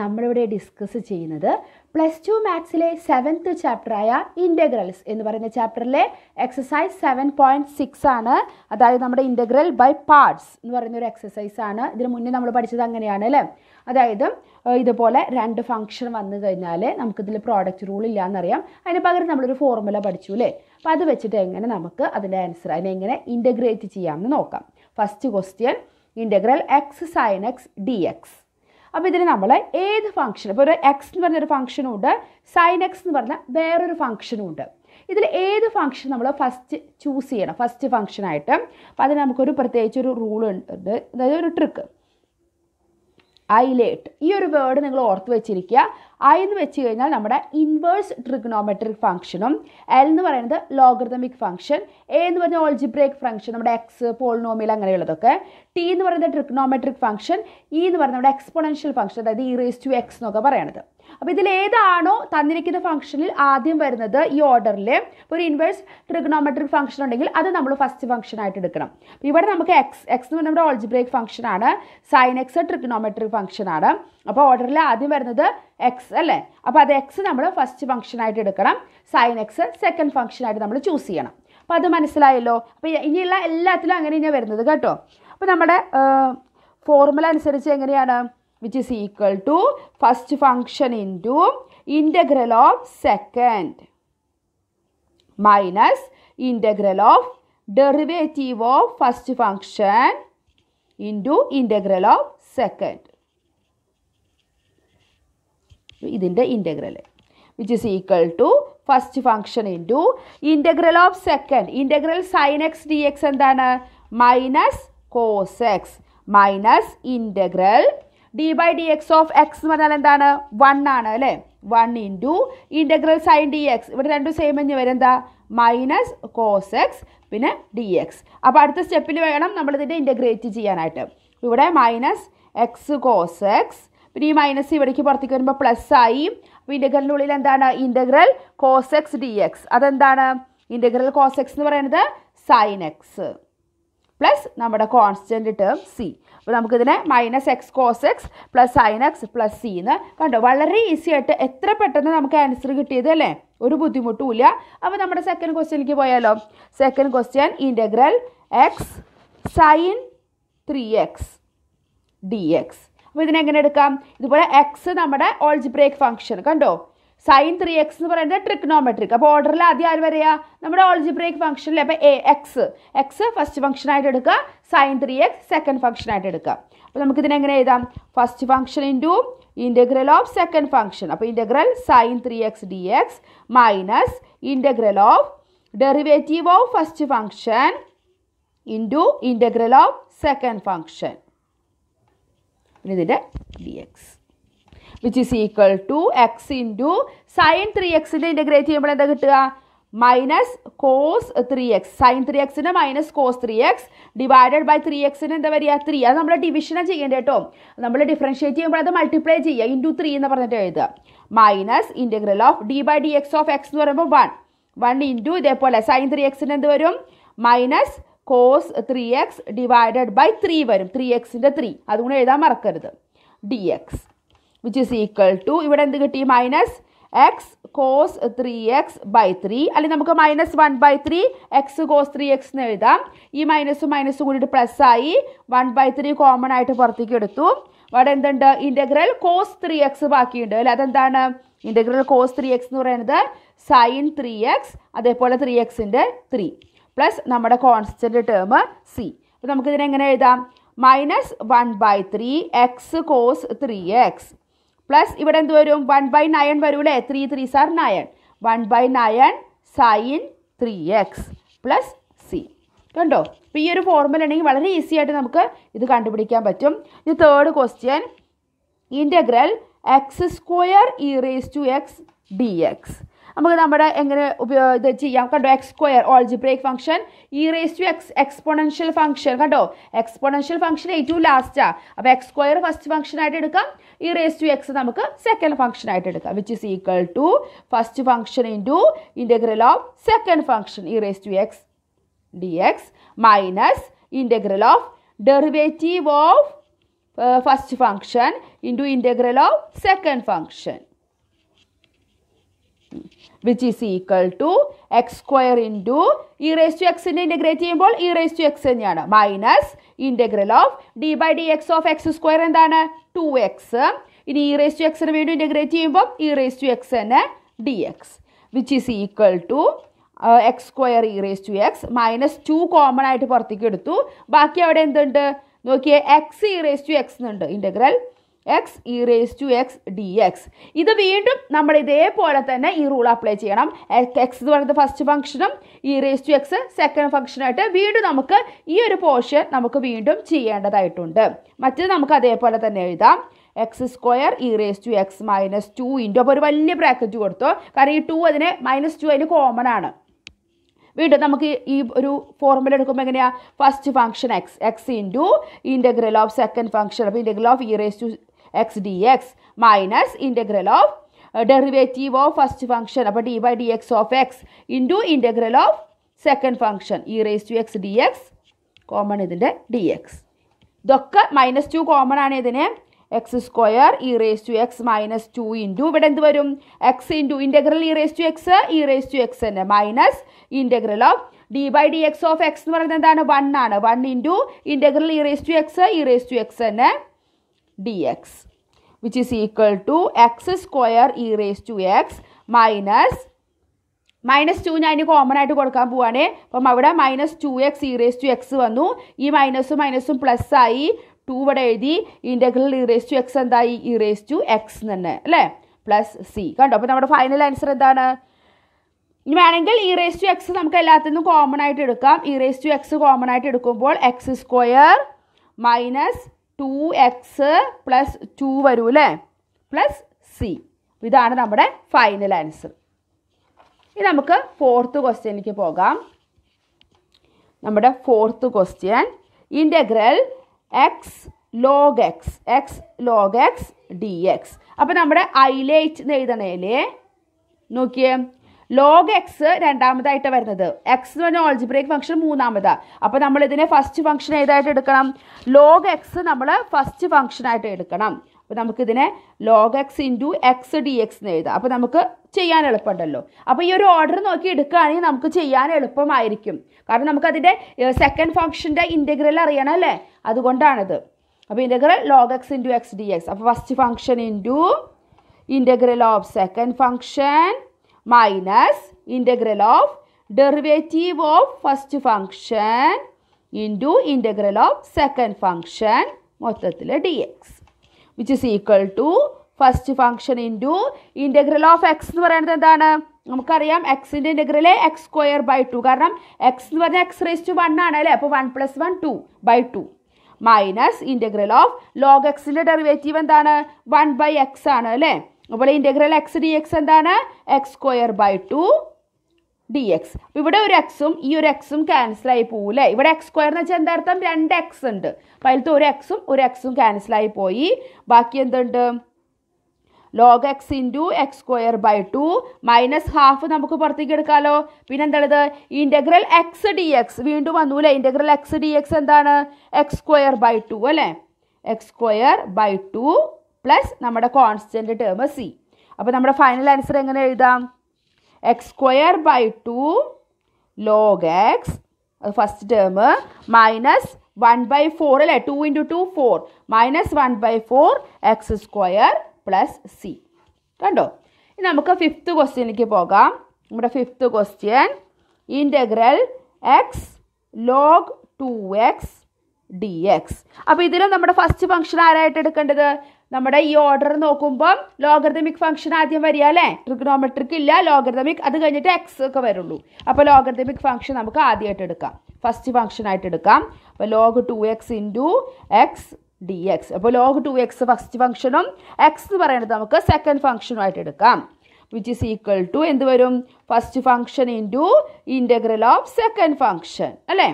നമ്മളിവിടെ ഡിസ്കസ് ചെയ്യുന്നത് plus two മാത്സിലെ സെവൻത്ത് ചാപ്റ്ററായ ഇന്റഗ്രൽസ് എന്ന് പറയുന്ന ചാപ്റ്ററിലെ എക്സസൈസ് സെവൻ പോയിന്റ് സിക്സ് ആണ്. അതായത് നമ്മുടെ ഇന്റഗ്രൽ ബൈ പാർട്സ് എന്ന് പറയുന്ന ഒരു എക്സസൈസ് ആണ്. ഇതിന് മുന്നേ നമ്മൾ പഠിച്ചത് അങ്ങനെയാണ് അല്ലേ? അതായത് ഇതുപോലെ രണ്ട് ഫംഗ്ഷൻ വന്നു കഴിഞ്ഞാൽ നമുക്കിതിൽ പ്രോഡക്റ്റ് റൂൾ ഇല്ല എന്നറിയാം അതിന് പകരം നമ്മളൊരു ഫോർമുല പഠിച്ചു അല്ലേ? അപ്പോൾ അത് വെച്ചിട്ട് എങ്ങനെ നമുക്ക് അതിന്റെ ആൻസർ അതിനെ എങ്ങനെ ഇന്റഗ്രേറ്റ് ചെയ്യാമെന്ന് നോക്കാം. First question integral x sine x d x അപ്പോൾ ഇതിന് നമ്മൾ ഏത് ഫംഗ്ഷൻ ഇപ്പോൾ ഒരു എക്സ് എന്ന് പറഞ്ഞൊരു ഫംഗ്ഷനും ഉണ്ട് സൈൻ എക്സ് എന്ന് പറഞ്ഞ വേറൊരു ഫംഗ്ഷനും ഉണ്ട്. ഇതിൽ ഏത് ഫംഗ്ഷൻ നമ്മൾ ഫസ്റ്റ് ചൂസ് ചെയ്യണം ഫസ്റ്റ് ഫംഗ്ഷനായിട്ട് അപ്പോൾ അതിന് നമുക്കൊരു പ്രത്യേകിച്ചൊരു റൂൾ ഉണ്ട് അതായത് ഒരു ട്രിക്ക് ഐലേട്ട്. ഈ ഒരു വേർഡ് നിങ്ങൾ ഓർത്ത് വെച്ചിരിക്കുക. ഐ എന്ന് വെച്ച് കഴിഞ്ഞാൽ നമ്മുടെ ഇൻവേഴ്സ് ട്രിഗ്നോമെട്രിക് ഫംഗ്ഷനും എൽ എന്ന് പറയുന്നത് ലോഗറിതമിക് ഫംഗ്ഷൻ എ എന്ന് പറഞ്ഞാൽ ഓൾജിബ്രേക്ക് ഫംഗ്ഷൻ നമ്മുടെ എക്സ് പോളിനോമിയൽ അങ്ങനെയുള്ളതൊക്കെ. ടി എന്ന് പറയുന്നത് ട്രിഗ്നോമെട്രിക് ഫംഗ്ഷൻ ഇ എന്ന് പറയുന്നത് നമ്മുടെ എക്സ്പൊണൻഷ്യൽ ഫംഗ്ഷൻ അതായത് ഇ റേസ് ടു എക്സ് എന്നൊക്കെ പറയണത്. അപ്പോൾ ഇതിൽ ഏതാണോ തന്നിരിക്കുന്ന ഫംഗ്ഷനിൽ ആദ്യം വരുന്നത് ഈ ഓർഡറിൽ ഒരു ഇൻവേഴ്സ് ട്രിഗണോമെട്രിക് ഫംഗ്ഷൻ ഉണ്ടെങ്കിൽ അത് നമ്മൾ ഫസ്റ്റ് ഫംഗ്ഷൻ ആയിട്ട് എടുക്കണം. ഇവിടെ നമുക്ക് എക്സ് എക്സ് എന്ന് പറഞ്ഞാൽ നമ്മുടെ ഓൾജിബ്രേക്ക് ഫംഗ്ഷൻ ആണ്. സൈൻ എക്സ് ട്രിഗണോമെട്രിക് ഫംഗ്ഷൻ ആണ്. അപ്പോൾ ഓർഡറിൽ ആദ്യം വരുന്നത് എക്സ് അല്ലേ? അപ്പോൾ അത് എക്സ് നമ്മൾ ഫസ്റ്റ് ഫംഗ്ഷൻ ആയിട്ട് എടുക്കണം. സൈൻ എക്സ് സെക്കൻഡ് ഫംഗ്ഷൻ ആയിട്ട് നമ്മൾ ചൂസ് ചെയ്യണം. അപ്പോൾ അത് മനസ്സിലായല്ലോ? അപ്പോൾ ഇനിയുള്ള എല്ലാത്തിലും അങ്ങനെ തന്നെയാണ് വരുന്നത് കേട്ടോ. അപ്പോൾ നമ്മുടെ ഫോർമുല അനുസരിച്ച് എങ്ങനെയാണ്? Which is equal to first function into integral of second minus integral of derivative of first function into integral of second ഇതിന്റെ integral which is equal to first function into integral of second integral sin x d x എന്താണ്? Minus cos x minus integral d by d x of x എന്ന് പറഞ്ഞാൽ എന്താണ്? One ആണ് അല്ലേ? One into integral sin d x ഇവിടെ രണ്ടും same തന്നെ വരും. എന്താ? മൈനസ് കോസ് എക്സ് പിന്നെ ഡി എക്സ് അപ്പോൾ അടുത്ത സ്റ്റെപ്പിൽ വേണം നമ്മളിതിന്റെ ഇന്റഗ്രേറ്റ് ചെയ്യാനായിട്ട്. ഇവിടെ മൈനസ് എക്സ് കോസ് എക്സ് പിന്നെ ഈ മൈനസ് ഇവിടേക്ക് പുറത്തേക്ക് വരുമ്പോൾ പ്ലസ് ആയി. അപ്പോൾ ഇന്റഗ്രലിന്റെ ഉള്ളിൽ എന്താണ്? Integral cos x d x അതെന്താണ്? ഇന്റഗ്രൽ കോസ് എക്സ് എന്ന് പറയുന്നത് സൈൻ എക്സ് പ്ലസ് നമ്മുടെ കോൺസ്റ്റന്റ് ടേം സി അപ്പോൾ നമുക്കിതിനെ minus x cos x plus sine x plus C എന്ന് കണ്ടോ? വളരെ ഈസി ആയിട്ട് എത്ര പെട്ടെന്ന് നമുക്ക് ആൻസർ കിട്ടിയത് അല്ലേ? ഒരു ബുദ്ധിമുട്ടുമില്ല അപ്പോൾ നമ്മുടെ സെക്കൻഡ് ക്വസ്റ്റ്യനിലേക്ക് പോയാലോ? Second question integral x sine three x d x അപ്പോൾ ഇതിനെങ്ങനെ എടുക്കാം? ഇതുപോലെ എക്സ് നമ്മുടെ ഓൾജിബ്രേക്ക് ഫംഗ്ഷൻ കണ്ടോ? സൈൻ ത്രീ എക്സ് എന്ന് പറയുന്നത് ട്രിക്നോമെട്രിക് അപ്പോൾ ഓർഡറിൽ ആദ്യം ആര് വരെയാ? നമ്മുടെ ഓൾജിബ്രേക്ക് ഫംഗ്ഷനിൽ അപ്പോൾ A x x first function ആയിട്ട് എടുക്കുക. Sine three x second function ആയിട്ട് എടുക്കുക. അപ്പോൾ നമുക്ക് ഇതിനെങ്ങനെ എഴുതാം? First function into integral of second function അപ്പോൾ integral sine three x d x minus integral of derivative of first function into integral of second function ഇതിന്റെ d x which is equal to x into sine three എക്സിന്റെ integrate ചെയ്യുമ്പോൾ എന്താ കിട്ടുക? Minus cos three x sine three എക്സിന്റെ minus cos three x divided by three എക്സിന് എന്താ പറയുക three അത് നമ്മൾ ഡിവിഷനാണ് ചെയ്യേണ്ടത് കേട്ടോ നമ്മൾ ഡിഫറൻഷ്യേറ്റ് ചെയ്യുമ്പോൾ അത് മൾട്ടിപ്ലൈ ചെയ്യുക. ഇന്റു ത്രീ എന്ന് പറഞ്ഞിട്ട് എഴുതുക. Minus integral of d by d x of x എന്ന് പറയുമ്പോൾ വൺ വൺ ഇന്റു ഇതേപോലെ സൈൻ ത്രീ എക്സിന് എന്ത് വരും? Minus cos three x divided by three വരും. ത്രീ എക്സിന്റെ ത്രീ അതുകൊണ്ട് എഴുതാൻ മറക്കരുത്. D x which is equal to ഇവിടെ എന്ത് കിട്ടി? Minus x cos three x by three അല്ലെങ്കിൽ നമുക്ക് minus one by three x cos three x എന്ന് എഴുതാം. ഈ മൈനസും മൈനസും കൂടിയിട്ട് പ്ലസ് ആയി വൺ ബൈ ത്രീ കോമൺ ആയിട്ട് പുറത്തേക്ക് എടുത്തു. അവിടെ എന്തുണ്ട്? ഇന്റഗ്രൽ കോസ് ത്രീ എക്സ് ബാക്കിയുണ്ട്. അല്ലെ? അതെന്താണ്? ഇന്റഗ്രൽ കോസ് ത്രീ എക്സ് എന്ന് പറയുന്നത് സൈൻ ത്രീ എക്സ് അതേപോലെ ത്രീ എക്സിന്റെ ത്രീ പ്ലസ് നമ്മുടെ കോൺസ്റ്റന്റ് ടേം സി അപ്പോൾ നമുക്കിതിനെങ്ങനെ എഴുതാം? Minus one by three x cos three x plus ഇവിടെ എന്ത് വരും? വൺ ബൈ നയൻ വരൂലേ? Three three sir nine one by nine sine three x plus C കണ്ടോ? അപ്പോൾ ഈ ഒരു ഫോർമുല ഉണ്ടെങ്കിൽ വളരെ ഈസി ആയിട്ട് നമുക്ക് ഇത് കണ്ടുപിടിക്കാൻ പറ്റും. ഇത് third question integral x square e raise to x d x നമുക്ക് നമ്മുടെ എങ്ങനെ ഉപയോഗ ഇത് ചെയ്യാം. കണ്ടോ x square algebraic function e raise to x exponential function കണ്ടോ എക്സ്പൊണൻഷ്യൽ ഫംഗ്ഷൻ ഏറ്റവും ലാസ്റ്റാ അപ്പോൾ എക്സ് സ്ക്വയർ ഫസ്റ്റ് ഫംഗ്ഷൻ ആയിട്ട് എടുക്കാം. ഇ റേസ് ടു എക്സ് നമുക്ക് സെക്കൻഡ് ഫംഗ്ഷൻ ആയിട്ട് എടുക്കാം. Which is equal to first function into integral of second function e raise to x d x minus integral of derivative of first function into integral of second function which is equal to x square into e raise to എക്സിന്റെ integrate ചെയ്യുമ്പോൾ e raise to x തന്നെയാണ്. Minus integral of d by d x of x square എന്താണ്? Two x ഇനി e raise to എക്സിന് വീണ്ടും integrate ചെയ്യുമ്പോൾ e raise to x തന്നെ d x which is equal to x square e raise to x minus two common ആയിട്ട് പുറത്തേക്ക് എടുത്തു. ബാക്കി അവിടെ എന്തുണ്ട്? നോക്കിയേ x e raise to x എന്നുണ്ട് integral x e raise to x d x ഇത് വീണ്ടും നമ്മൾ ഇതേപോലെ തന്നെ ഈ റൂൾ അപ്ലൈ ചെയ്യണം. എക്സ് എന്ന് പറയുന്നത് ഫസ്റ്റ് ഫംഗ്ഷനും e raise to x second ഫംഗ്ഷനായിട്ട് വീണ്ടും നമുക്ക് ഈ ഒരു പോർഷൻ നമുക്ക് വീണ്ടും ചെയ്യേണ്ടതായിട്ടുണ്ട്. മറ്റത് നമുക്ക് അതേപോലെ തന്നെ എഴുതാം. X square e raise to x minus two into അപ്പോൾ ഒരു വലിയ ബ്രാക്കറ്റ് കൊടുത്തു. കാരണം ഈ ടു അതിന് മൈനസ് ടു അതിന് കോമൺ ആണ്. വീണ്ടും നമുക്ക് ഈ ഒരു ഫോർമുല എടുക്കുമ്പോൾ എങ്ങനെയാണ് first function x x into integral of second function അപ്പോൾ integral of e raise to x d x minus integral of derivative of first function അപ്പോൾ d by d x of x into integral of second function e raise to x d x common ഇതിന്റെ d x ഇതൊക്കെ minus two common ആണ് ഇതിന്. X square e raise to x minus two into ഇവിടെ എന്ത് വരും? X into integral e raise to x e raise to x തന്നെ. Minus integral of d by d x of x എന്ന് പറയുന്നത് എന്താണ്? One ആണ്. One into integral e raise to x e raise to x തന്നെ. D x which is equal to x square e raise to x minus minus two ഞാൻ ഇനി common ആയിട്ട് കൊടുക്കാൻ പോവാണ്. അപ്പം അവിടെ minus two x e raise to x വന്നു. ഈ മൈനസും മൈനസും പ്ലസ് ആയി ടു ഇവിടെ എഴുതി integral e raise to x എന്തായി? ഇ റേസ് ടു എക്സ് തന്നെ അല്ലേ? പ്ലസ് സി കണ്ടോ? അപ്പോൾ നമ്മുടെ ഫൈനൽ ആൻസർ എന്താണ്? ഇനി വേണമെങ്കിൽ ഇ റേസ് ടു എക്സ് നമുക്ക് എല്ലാത്തിനും കോമൺ ആയിട്ട് എടുക്കാം. E raise to x common ആയിട്ട് എടുക്കുമ്പോൾ x square minus two x plus two വരൂ അല്ലേ പ്ലസ് സി ഇതാണ് നമ്മുടെ ഫൈനൽ ആൻസർ ഇനി നമുക്ക് ഫോർത്ത് ക്വസ്റ്റ്യനിലേക്ക് പോകാം. നമ്മുടെ fourth question integral x log x x log x d x അപ്പോൾ നമ്മുടെ ഐലേറ്റ് എന്ന് എഴുതണേലേ നോക്കിയേ. ലോഗ് എക്സ് രണ്ടാമതായിട്ട് വരുന്നത്. എക്സ് എന്ന് പറഞ്ഞാൽ ഓൾജിബ്രേക്ക് ഫംഗ്ഷൻ മൂന്നാമതാ. അപ്പോൾ നമ്മൾ ഇതിനെ ഫസ്റ്റ് ഫംഗ്ഷൻ ഏതായിട്ട് എടുക്കണം? ലോഗ് എക്സ് നമ്മൾ ഫസ്റ്റ് ഫംഗ്ഷനായിട്ട് എടുക്കണം. അപ്പോൾ നമുക്കിതിനെ log x into x d x എന്ന് എഴുതാം. അപ്പോൾ നമുക്ക് ചെയ്യാൻ എളുപ്പമുണ്ടല്ലോ. അപ്പോൾ ഈ ഒരു ഓർഡർ നോക്കി എടുക്കുകയാണെങ്കിൽ നമുക്ക് ചെയ്യാൻ എളുപ്പമായിരിക്കും. കാരണം നമുക്കതിന്റെ സെക്കൻഡ് ഫംഗ്ഷന്റെ ഇന്റഗ്രൽ അറിയണം അല്ലേ? അതുകൊണ്ടാണിത്. അപ്പോൾ integral log x into x d x അപ്പോൾ first function into integral of second function minus integral of derivative of first function into integral of second function മൊത്തത്തിൽ d x which is equal to first function into integral of x എന്ന് പറയുന്നത് എന്താണ്? നമുക്കറിയാം എക്സിന്റെ integral x square by two കാരണം x എന്ന് പറഞ്ഞാൽ x raise to one ആണ് അല്ലേ? അപ്പോൾ one plus one two by two minus integral of log എക്സിന്റെ ഡെറിവേറ്റീവ് എന്താണ്? വൺ ബൈ എക്സ് ആണ് അല്ലേ? അപ്പോൾ ഇന്റഗ്രൽ എക്സ് ഡി എക്സ് എന്താണ്? X square by two d x അപ്പോൾ ഇവിടെ ഒരു എക്സും ഈ ഒരു എക്സും ക്യാൻസൽ ആയി പോകൂലേ ഇവിടെ എക്സ് സ്ക്വയർ എന്ന് വെച്ചാൽ എന്താർത്ഥം രണ്ട് എക്സ് ഉണ്ട്. അപ്പോൾ അതിലത്തെ ഒരു എക്സും ഒരു എക്സും ക്യാൻസൽ ആയി പോയി. ബാക്കി എന്തുണ്ട്? Log x into x square by two minus half നമുക്ക് പുറത്തേക്ക് എടുക്കാമല്ലോ പിന്നെ എന്താണത്? ഇന്റഗ്രൽ എക്സ് ഡി എക്സ് വീണ്ടും വന്നു അല്ലേ ഇന്റഗ്രൽ എക്സ് ഡി എക്സ് എന്താണ്? എക്സ് സ്ക്വയർ ബൈ ടു അല്ലേ? X square by two plus നമ്മുടെ കോൺസ്റ്റന്റ് ടേം സി അപ്പോൾ നമ്മുടെ ഫൈനൽ ആൻസർ എങ്ങനെ എഴുതാം? X square by two log x first term minus one by four അല്ലേ? Two into two four minus one by four x square plus C കണ്ടോ? ഇനി നമുക്ക് fifth ക്വസ്റ്റ്യനിലേക്ക് പോകാം. നമ്മുടെ fifth question integral x log two x d x അപ്പോൾ ഇതിലും നമ്മുടെ ഫസ്റ്റ് ഫംഗ്ഷൻ ആരായിട്ട് എടുക്കേണ്ടത്? നമ്മുടെ ഈ ഓർഡർ നോക്കുമ്പോൾ ലോഗർദമിക് ഫംഗ്ഷൻ ആദ്യം വരിക അല്ലേ? ട്രിഗ്നോമെട്രിക് ഇല്ല ലോഗർദമിക് അത് കഴിഞ്ഞിട്ട് എക്സ് ഒക്കെ വരുള്ളൂ. അപ്പോൾ ലോഗർദമിക് ഫംഗ്ഷൻ നമുക്ക് ആദ്യമായിട്ട് എടുക്കാം. ഫസ്റ്റ് ഫംഗ്ഷൻ ആയിട്ട് എടുക്കാം. അപ്പോൾ log two x into x d x അപ്പോൾ ലോഗ് ടു എക്സ് ഫസ്റ്റ് ഫംഗ്ഷനും എക്സ് എന്ന് പറയുന്നത് നമുക്ക് സെക്കൻഡ് ഫംഗ്ഷനുമായിട്ട് എടുക്കാം. വിച്ച് ഈസ് ഈക്വൽ ടു എന്ത് വരും? First function into integral of second function അല്ലേ?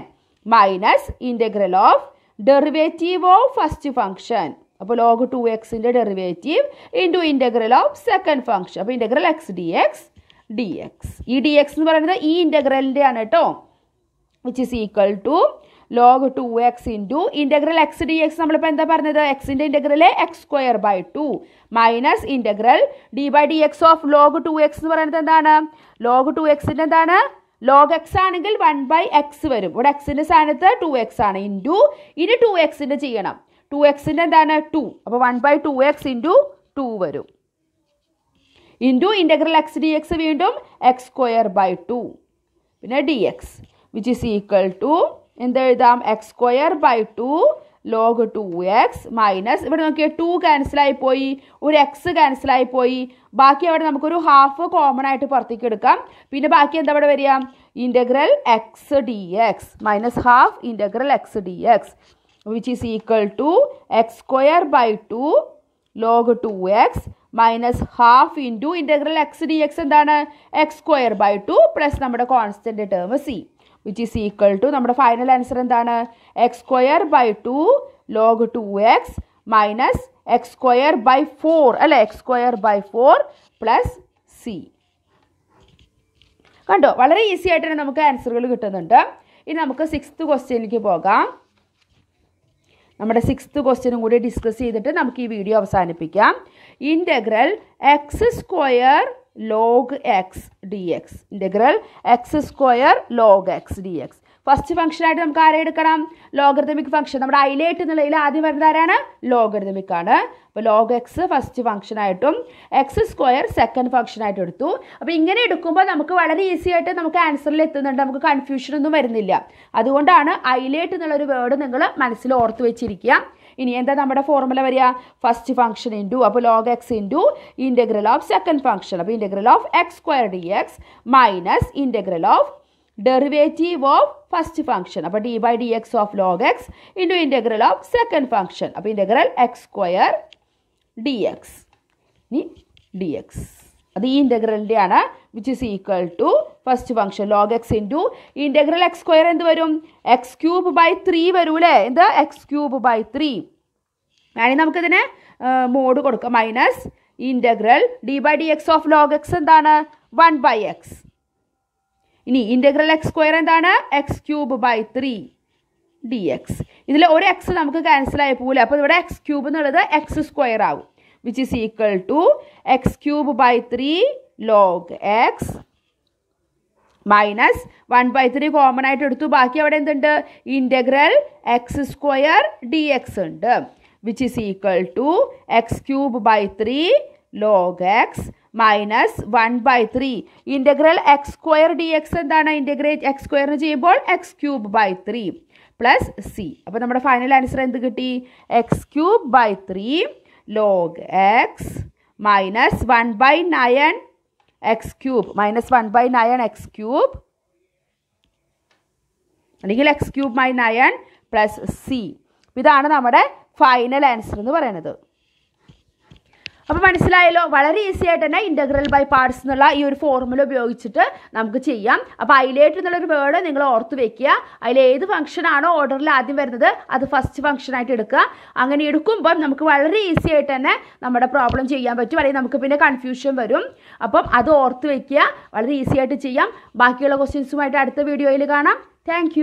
Minus integral of derivative of first function അപ്പോൾ ലോഗ് ടു എക്സിന്റെ derivative into integral of second function അപ്പോൾ integral x d x d x ഈ d x എന്ന് പറയുന്നത് ഈ ഇന്റഗ്രലിന്റെ ആണ് കേട്ടോ which is equal to log two x into integral x d x നമ്മളിപ്പോൾ എന്താ പറഞ്ഞത്? എക്സിന്റെ integral x square by two minus integral d by d x of log two x എന്ന് പറയുന്നത് എന്താണ്? ലോഗ് ടു എക്സിന്റെ എന്താണ്? ലോഗ് എക്സ് ആണെങ്കിൽ വൺ ബൈ എക്സ് വരും. ഇവിടെ എക്സിന്റെ സ്ഥാനത്ത് ടു എക്സ് ആണ്. ഇന്റു ഇനി ടു എക്സിന്റെ ചെയ്യണം. ടു എക്സിന്റെ എന്താണ്? ടു അപ്പോൾ one by two x into two വരും. Into integral x d x വീണ്ടും എക്സ് സ്ക്വയർ ബൈ ടു പിന്നെ d x which is equal to എന്ത് എഴുതാം? X square by two log two x minus ഇവിടെ നോക്കിയാൽ ടു ക്യാൻസലായി പോയി. ഒരു എക്സ് ക്യാൻസലായി പോയി. ബാക്കി അവിടെ നമുക്കൊരു ഹാഫ് കോമൺ ആയിട്ട് പുറത്തേക്ക് എടുക്കാം. പിന്നെ ബാക്കി എന്താ ഇവിടെ വരിക? Integral x d x minus half integral x d x is equal to x square by two log two x minus half into integral x d x എന്താണ്? X square by two plus നമ്മുടെ constant term C which is equal to നമ്മുടെ final answer എന്താണ്? X square by two log two x minus x square by four അല്ലെ? X square by four plus C കണ്ടോ? വളരെ easy ആയിട്ട് തന്നെ നമുക്ക് ആൻസറുകൾ കിട്ടുന്നുണ്ട്. ഇനി നമുക്ക് സിക്സ്ത് ക്വസ്റ്റ്യനിലേക്ക് പോകാം. നമ്മുടെ സിക്സ്ത് ക്വസ്റ്റ്യനും കൂടി ഡിസ്കസ് ചെയ്തിട്ട് നമുക്ക് ഈ വീഡിയോ അവസാനിപ്പിക്കാം. Integral x square log x d x integral x square log x d x first ഫംഗ്ഷനായിട്ട് നമുക്ക് ആരെ എടുക്കണം? ലോഗറിതമിക് ഫംഗ്ഷൻ നമ്മുടെ ഐലേറ്റ് എന്നുള്ളതിൽ ആദ്യം വരുന്നത് ആരാണ്? ലോഗറിതമിക് ആണ്. അപ്പോൾ ലോഗ് എക്സ് ഫസ്റ്റ് ഫംഗ്ഷനായിട്ടും എക്സ് സ്ക്വയർ സെക്കൻഡ് ഫംഗ്ഷനായിട്ടും എടുത്തു. അപ്പോൾ ഇങ്ങനെ എടുക്കുമ്പോൾ നമുക്ക് വളരെ ഈസി ആയിട്ട് നമുക്ക് ആൻസറിൽ എത്തുന്നുണ്ട്. നമുക്ക് കൺഫ്യൂഷൻ ഒന്നും വരുന്നില്ല. അതുകൊണ്ടാണ് ഐലേറ്റ് എന്നുള്ളൊരു വേർഡ് നിങ്ങൾ മനസ്സിൽ ഓർത്ത് വെച്ചിരിക്കുക. ഇനി എന്താ നമ്മുടെ ഫോർമുല വരിക? ഫസ്റ്റ് ഫംഗ്ഷൻ ഇന്റു അപ്പോൾ log x into integral of second function അപ്പോൾ integral of x square d x minus integral of derivative of first function അപ്പോൾ d by d x of log x into integral of second function അപ്പോൾ integral x square d x ഇനി d x അത് ഈ ഇന്റഗ്രലിന്റെ ആണ് which is equal to first function log x into integral x square എന്ത് വരും? X cube by three വരും അല്ലേ എന്ത്? എക്സ് ക്യൂബ് ബൈ ത്രീ വേണമെങ്കിൽ നമുക്കിതിന് മോഡ് കൊടുക്കാം. Minus integral d by d x of log x എന്താണ്? വൺ ബൈ എക്സ് ഇനി ഇന്റഗ്രൽ എക്സ് സ്ക്വയർ എന്താണ്? X cube by three d x ഇതിൽ ഒരു എക്സ് നമുക്ക് ക്യാൻസൽ ആയി പോകില്ല അപ്പോൾ ഇവിടെ എക്സ് ക്യൂബ് എന്നുള്ളത് എക്സ് സ്ക്വയർ ആവും. Which is equal to x cube by three log x minus one by three common ആയിട്ട് എടുത്തു. ബാക്കി അവിടെ എന്തുണ്ട്? Integral x square d x ഉണ്ട്. Which is equal to x cube by three log x minus one by three integral x square d x എന്താണ് integrate x സ്ക്വയറിന് ചെയ്യുമ്പോൾ x cube by three plus C അപ്പോൾ നമ്മുടെ final answer എന്ത് കിട്ടി? X cube by three log x minus one by nine x cube minus one by nine x cube അല്ലെങ്കിൽ x cube by nine plus C ഇതാണ് നമ്മുടെ final answer എന്ന് പറയുന്നത്. അപ്പോൾ മനസ്സിലായല്ലോ വളരെ ഈസി ആയിട്ട് തന്നെ ഇന്റഗ്രൽ ബൈ പാർട്സ് എന്നുള്ള ഈ ഒരു ഫോർമുല ഉപയോഗിച്ചിട്ട് നമുക്ക് ചെയ്യാം. അപ്പോൾ ഐലേറ്റ് എന്നുള്ളൊരു വേർഡ് നിങ്ങൾ ഓർത്ത് വെക്കുക. അതിൽ ഏത് ഫംഗ്ഷൻ ആണോ ഓർഡറിൽ ആദ്യം വരുന്നത് അത് ഫസ്റ്റ് ഫംഗ്ഷൻ ആയിട്ട് എടുക്കുക. അങ്ങനെ എടുക്കുമ്പോൾ നമുക്ക് വളരെ ഈസി ആയിട്ട് തന്നെ നമ്മുടെ പ്രോബ്ലം ചെയ്യാൻ പറ്റും അല്ലെങ്കിൽ നമുക്ക് പിന്നെ കൺഫ്യൂഷൻ വരും. അപ്പം അത് ഓർത്ത് വെക്കുക വളരെ ഈസി ആയിട്ട് ചെയ്യാം. ബാക്കിയുള്ള ക്വസ്റ്റ്യൻസുമായിട്ട് അടുത്ത വീഡിയോയിൽ കാണാം. താങ്ക്